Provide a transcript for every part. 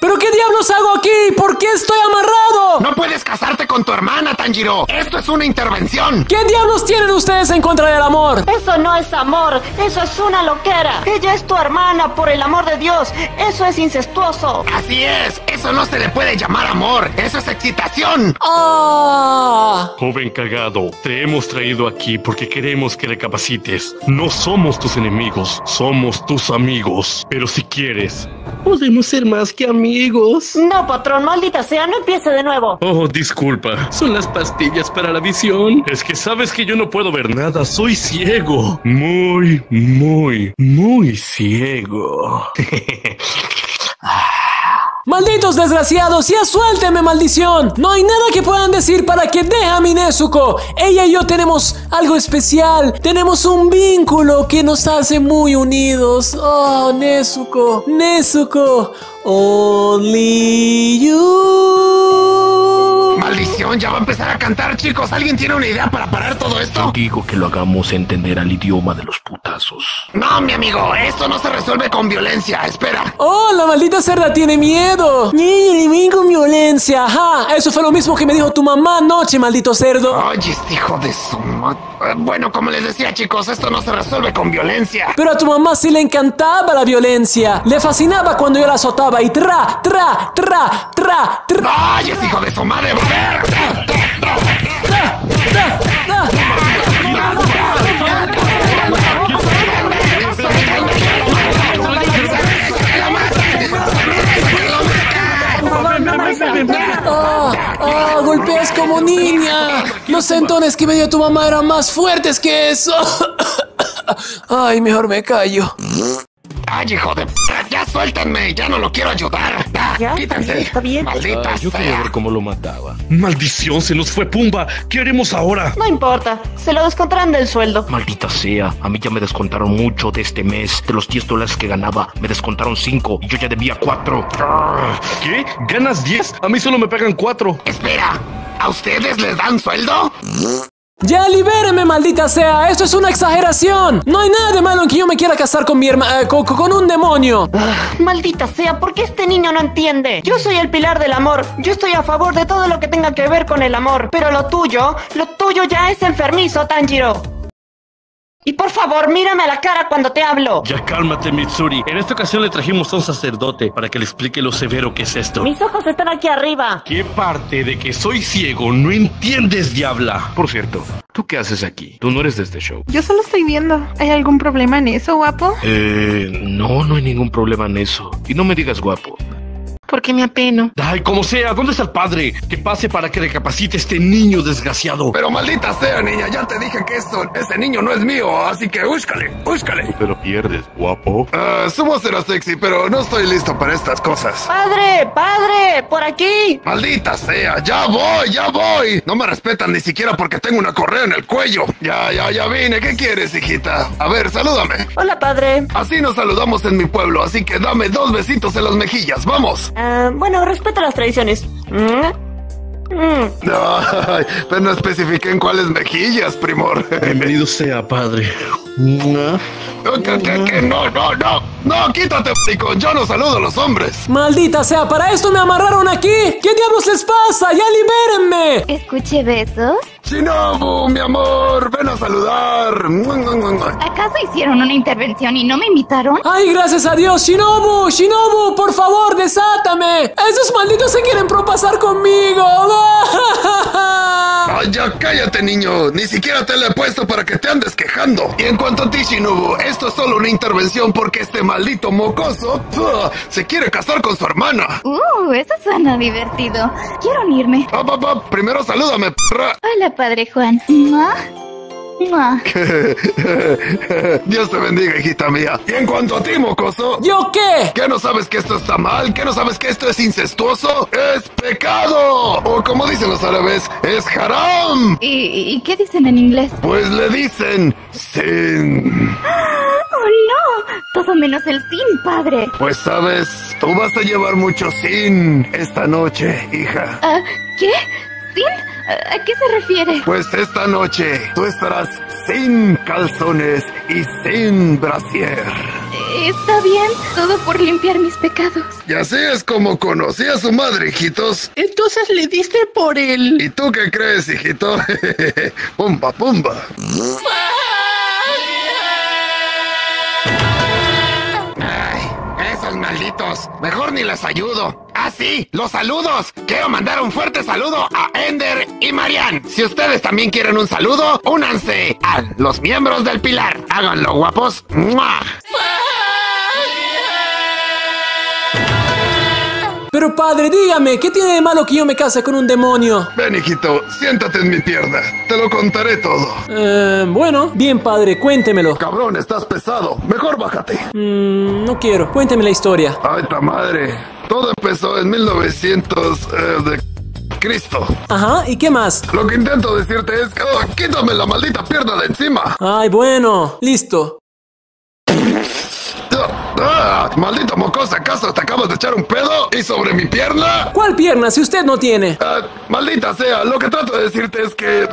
¿Pero qué diablos hago aquí? ¿Por qué estoy amarrado? No puedes casarte con tu hermana, Tanjiro. Esto es una intervención. ¿Qué diablos tienen ustedes en contra del amor? Eso no es amor, eso es una loquera. Ella es tu hermana, por el amor de Dios. Eso es incestuoso. Así es. Eso no se le puede llamar amor. Eso es excitación. ¡Ah! Joven cagado, te hemos traído aquí porque queremos que recapacites. No somos tus enemigos, somos tus amigos. Pero si quieres, podemos ser más que amigos. No, patrón, maldita sea, no empiece de nuevo. Oh, disculpa, son las pastillas para la visión. Es que sabes que yo no puedo ver nada, soy ciego. Muy, muy, muy ciego. ¡Malditos desgraciados! ¡Ya suélteme, maldición! No hay nada que puedan decir para que deje a mi Nezuko. Ella y yo tenemos algo especial. Tenemos un vínculo que nos hace muy unidos. Oh, Nezuko, Nezuko. Only you. Maldición, ya va a empezar a cantar, chicos. ¿Alguien tiene una idea para parar todo esto? Digo que lo hagamos entender al idioma de los putazos. No, mi amigo, esto no se resuelve con violencia. Espera. Oh, la maldita cerda tiene miedo. Ni ni con violencia. Ajá, eso fue lo mismo que me dijo tu mamá anoche, maldito cerdo. Oye, este hijo de su ma- Eh, Bueno, como les decía, chicos, esto no se resuelve con violencia. Pero a tu mamá sí le encantaba la violencia. Le fascinaba cuando yo la azotaba y tra, tra, tra, tra, tra. ¡Ay, ese hijo de su madre! Ah, ah, golpeas como niña. Los sentones que me dio tu mamá eran más fuertes que eso. Ay, mejor me callo. ¡Ay, hijo de... p- ¡Ya suéltenme! ¡Ya no lo quiero ayudar! ¡Ya! ¿Ya? ¡Quítense! Está bien. ¡Maldita Ah, yo quería ver cómo lo mataba. Maldición, se nos fue Pumba. ¿Qué haremos ahora? No importa, se lo descontarán del sueldo. Maldita sea, a mí ya me descontaron mucho de este mes. De los 10 dólares que ganaba, me descontaron 5 y yo ya debía 4. ¿Qué? ¿Ganas 10? A mí solo me pagan 4. Espera, ¿a ustedes les dan sueldo? Ya libéreme, maldita sea. Esto es una exageración. No hay nada de malo en que yo me quiera casar con mi hermana, con, con un demonio. Maldita sea, ¿por qué este niño no entiende? Yo soy el pilar del amor. Yo estoy a favor de todo lo que tenga que ver con el amor. Pero lo tuyo, lo tuyo ya es enfermizo, Tanjiro. Y por favor, mírame a la cara cuando te hablo. Ya cálmate, Mitsuri. En esta ocasión le trajimos a un sacerdote para que le explique lo severo que es esto. Mis ojos están aquí arriba. ¿Qué parte de que soy ciego no entiendes, diabla? Por cierto, ¿tú qué haces aquí? Tú no eres de este show. Yo solo estoy viendo. ¿Hay algún problema en eso, guapo? Eh, no, no hay ningún problema en eso. Y no me digas guapo. Porque me apeno. Ay, como sea, ¿dónde está el padre? Que pase para que recapacite este niño desgraciado. Pero maldita sea, niña, ya te dije que eso, ese niño no es mío, así que búscale, búscale. Pero pierdes, guapo. Ah, su voz era sexy, pero no estoy listo para estas cosas. Padre, padre, por aquí. Maldita sea, ya voy, ya voy. No me respetan ni siquiera porque tengo una correa en el cuello. Ya, ya, ya vine. ¿Qué quieres, hijita? A ver, salúdame. Hola, padre. Así nos saludamos en mi pueblo, así que dame dos besitos en las mejillas. Vamos. Ah, bueno, respeto las tradiciones. Mm. Mm. Ay, pero no especifiqué en cuáles mejillas, primor. Bienvenido sea, padre. ¿Qué, qué, qué? No, no, no. No, quítate, pico. Yo no saludo a los hombres. Maldita sea, para esto me amarraron aquí. ¿Qué diablos les pasa? Ya libérenme. Escuché besos. Shinobu, mi amor, ven a saludar. ¿Acaso hicieron una intervención y no me invitaron? Ay, gracias a Dios. Shinobu, Shinobu, por favor, desátame. Esos malditos se quieren propasar conmigo. Ay, ya cállate, niño. Ni siquiera te la he puesto para que te andes quejando. Y en cuanto a ti, Shinobu, esto es solo una intervención porque este maldito mocoso se quiere casar con su hermana. Uh, eso suena divertido. Quiero unirme. Ah, pa, pa, primero salúdame. Hola, padre Juan. ¿Mua? Dios te bendiga, hijita mía. Y en cuanto a ti, mocoso. ¿Yo qué? ¿Qué no sabes que esto está mal? ¿Qué no sabes que esto es incestuoso? ¡Es pecado! O como dicen los árabes, es haram. ¿Y, y qué dicen en inglés? Pues le dicen sin. ¡Oh, no! Todo menos el sin, padre. Pues sabes, tú vas a llevar mucho sin esta noche, hija. Ah, ¿Qué? ¿Sin? ¿A qué se refiere? Pues esta noche tú estarás sin calzones y sin brasier. Está bien, todo por limpiar mis pecados. Y así es como conocí a su madre, hijitos. Entonces le diste por él. ¿Y tú qué crees, hijito? pumba, pumba. Malditos. Mejor ni les ayudo. Ah, sí, los saludos. Quiero mandar un fuerte saludo a Ender y Marian. Si ustedes también quieren un saludo, únanse a los miembros del Pilar. Háganlo, guapos. ¡Mua! Pero padre, dígame, ¿qué tiene de malo que yo me case con un demonio? Ven, hijito, siéntate en mi pierna. Te lo contaré todo. Eh, bueno, bien padre, cuéntemelo. Cabrón, estás pesado. Mejor bájate. Mm, no quiero, cuénteme la historia. Ay, ta madre. Todo empezó en 1900 eh, de Cristo. Ajá, ¿y qué más? Lo que intento decirte es que oh, quítame la maldita pierna de encima. Ay, bueno, listo. Ah, maldito mocoso, ¿acaso te acabas de echar un pedo? ¿Y sobre mi pierna? ¿Cuál pierna si usted no tiene? Ah, maldita sea, lo que trato de decirte es que eh,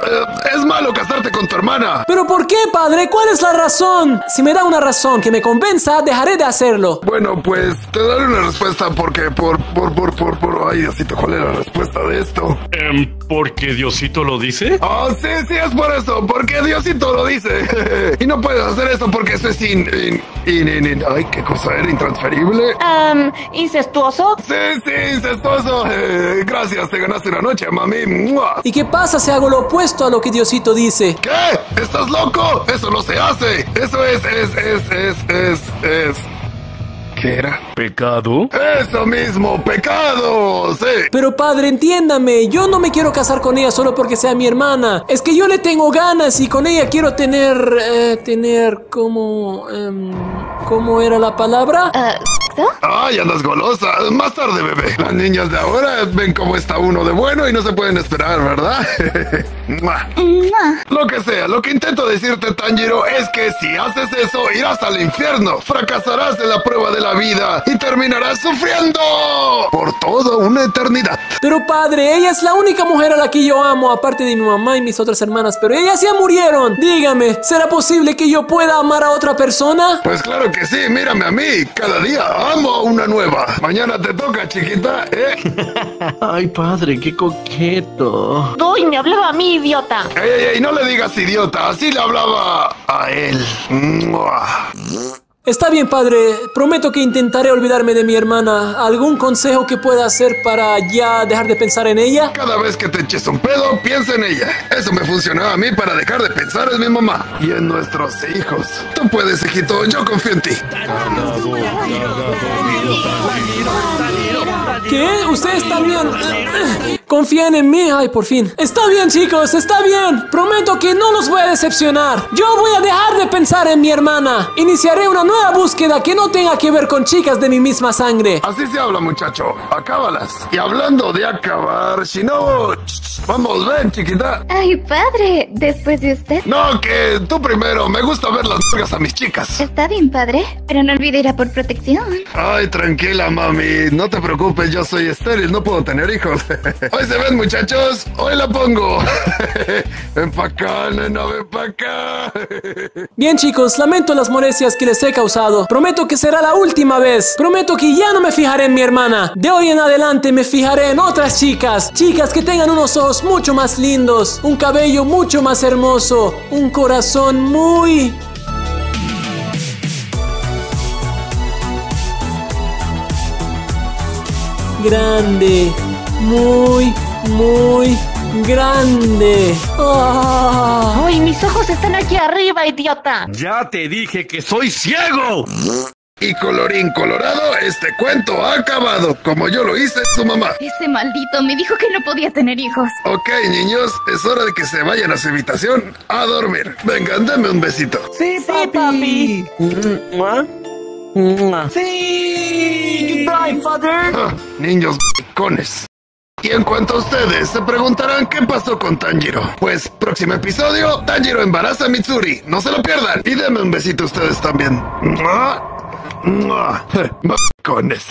es malo casarte con tu hermana. ¿Pero por qué, padre? ¿Cuál es la razón? Si me da una razón que me convenza, dejaré de hacerlo. Bueno, pues te daré una respuesta porque por, por, por, por, por, ay, así te cuál es la respuesta de esto. Em, ¿Porque Diosito lo dice? Ah, sí, sí, es por eso, porque Diosito lo dice. y no puedes hacer eso porque eso es in, in, in, in- in- ay, qué cosa era intransferible. Um, ¿incestuoso? Sí, sí, incestuoso. Eh, gracias, te ganaste una noche, mami. ¡Mua! ¿Y qué pasa si hago lo opuesto a lo que Diosito dice? ¿Qué? ¿Estás loco? Eso no se hace. Eso es, es, es, es, es, es. ¿Qué era? ¿Pecado? Eso mismo, pecado. Sí. Pero padre, entiéndame, yo no me quiero casar con ella solo porque sea mi hermana. Es que yo le tengo ganas y con ella quiero tener... eh, tener como... em, ¿Cómo era la palabra? Ah, Ay, andas golosa. Más tarde, bebé. Las niñas de ahora ven cómo está uno de bueno y no se pueden esperar, ¿verdad? Mua. Mua. Lo que sea, lo que intento decirte, Tanjiro, es que si haces eso, irás al infierno, fracasarás en la prueba de la vida y terminarás sufriendo por toda una eternidad. Pero padre, ella es la única mujer a la que yo amo, aparte de mi mamá y mis otras hermanas, pero ellas ya murieron. Dígame, ¿será posible que yo pueda amar a otra persona? Pues claro que sí, mírame a mí, cada día amo a una nueva. Mañana te toca, chiquita, ¿eh? Ay, padre, qué coqueto. Uy, me hablaba a mí, idiota. Ey, ey, ey, no le digas idiota, así le hablaba a él. Mua. Está bien, padre, prometo que intentaré olvidarme de mi hermana. ¿Algún consejo que pueda hacer para ya dejar de pensar en ella? Cada vez que te eches un pedo, piensa en ella. Eso me funcionaba a mí para dejar de pensar en mi mamá y en nuestros hijos. Tú puedes, hijito, yo confío en ti. ¿Qué? ¿Ustedes también confían en mí? Ay, por fin. Está bien, chicos, está bien. Prometo que no los voy a decepcionar. Yo voy a dejar de pensar en mi hermana. Iniciaré una nueva búsqueda que no tenga que ver con chicas de mi misma sangre. Así se habla, muchacho. Acábalas. Y hablando de acabar, Shinobu, vamos, ven, chiquita. Ay, padre, después de usted. No, que tú primero. Me gusta ver las nalgas a mis chicas. Está bien, padre, pero no olvide ir a por protección. Ay, tranquila, mami. No te preocupes, yo soy estéril, no puedo tener hijos. Hoy se ven, muchachos. Hoy la pongo. ven pa' acá, nena, ven pa' acá. Bien, chicos, lamento las molestias que les he causado. Prometo que será la última vez. Prometo que ya no me fijaré en mi hermana. De hoy en adelante me fijaré en otras chicas. Chicas que tengan unos ojos mucho más lindos, un cabello mucho más hermoso, un corazón muy... Grande, muy, muy grande. Ah. Uy, mis ojos están aquí arriba, idiota. Ya te dije que soy ciego. Y colorín colorado, este cuento ha acabado, como yo lo hice su mamá. Ese maldito me dijo que no podía tener hijos. Ok, niños, es hora de que se vayan a su habitación a dormir. Vengan, denme un besito. Sí, papi. Sí. Goodbye, father. Ah, niños cones. Y en cuanto a ustedes, se preguntarán qué pasó con Tanjiro. Pues, próximo episodio, Tanjiro embaraza a Mitsuri. No se lo pierdan. Y denme un besito ustedes también. ¡Mua! ¡Mua! Cones.